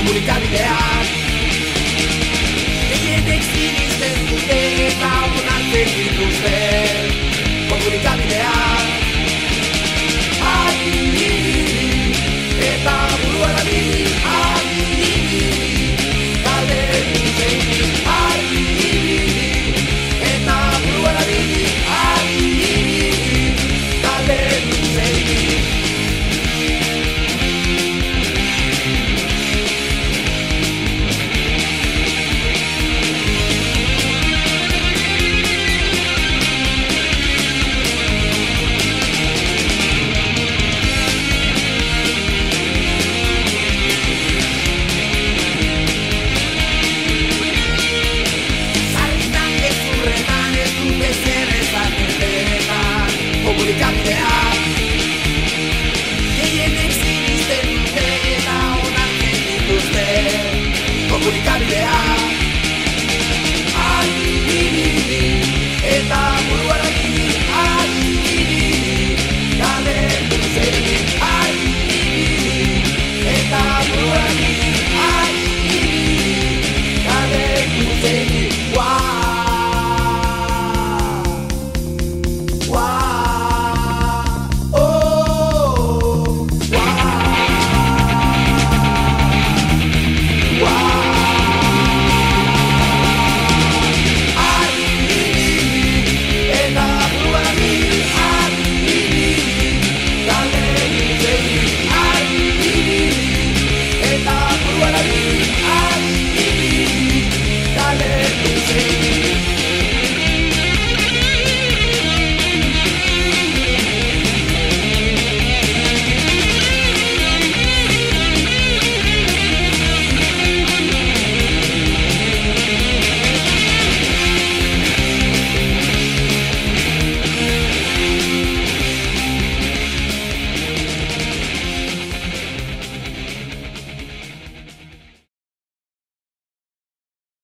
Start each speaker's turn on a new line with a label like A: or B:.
A: komunikabideak. Gehienek zinisten dute eta onartzen dituzten